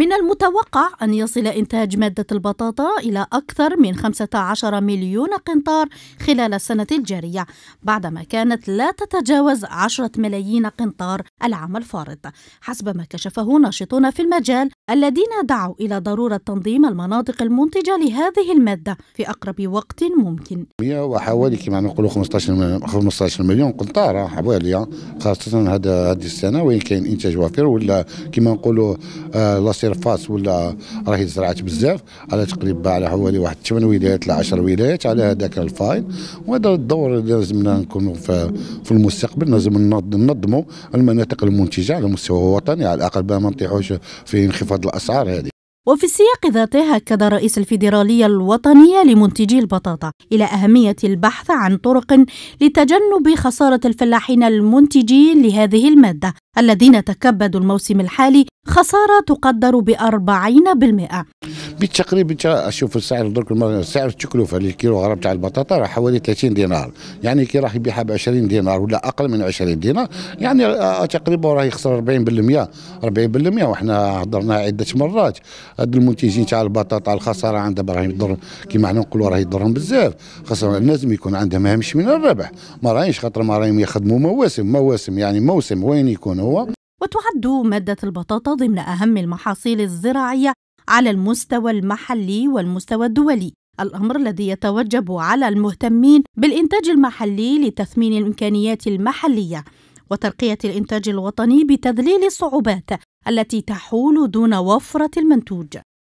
من المتوقع أن يصل إنتاج مادة البطاطا إلى أكثر من 15 مليون قنطار خلال السنة الجارية بعدما كانت لا تتجاوز 10 ملايين قنطار العام الفارط حسب ما كشفه ناشطون في المجال الذين دعوا إلى ضرورة تنظيم المناطق المنتجة لهذه المادة في أقرب وقت ممكن. وحوالي كما نقولوا 15 15 مليون قنطار حوالي خاصة هذا هذه السنة وين كاين إنتاج وافر ولا كما نقولوا آه فاس ولا راهي زرعت بزاف على تقريبا على حوالي واحد 8 ولايات ل 10 ولايات على هذاك الفايل. وهذا الدور اللي لازمنا نكونوا في, في المستقبل لازم ننظموا المناطق المنتجة على مستوى وطني على الأقل ما نطيحوش في انخفاض الأسعار هذه. وفي السياق ذاته أكد رئيس الفيدرالية الوطنية لمنتجي البطاطا إلى أهمية البحث عن طرق لتجنب خسارة الفلاحين المنتجين لهذه المادة الذين تكبدوا الموسم الحالي خسارة تقدر بأربعين بالمئة. بالتقريب انت أشوف السعر درك سعر التكلفه للكيلو غرام تاع البطاطا راه حوالي 30 دينار. يعني كي راح يبيعها ب 20 دينار ولا أقل من 20 دينار يعني آه، تقريبا راه يخسر 40% 40% وحنا هضرنا عدة مرات. هاد المنتجين تاع البطاطا الخسارة عندهم راه يضر كيما حنا نقولوا راه يضرهم بزاف. خاصة لازم يكون عندهم هامش من الربح. ما راهيش خاطر ما راهم يخدموا مواسم. مواسم يعني موسم وين يكون هو؟ وتعد مادة البطاطا ضمن أهم المحاصيل الزراعية على المستوى المحلي والمستوى الدولي. الأمر الذي يتوجب على المهتمين بالإنتاج المحلي لتثمين الإمكانيات المحلية وترقية الإنتاج الوطني بتذليل الصعوبات التي تحول دون وفرة المنتوج.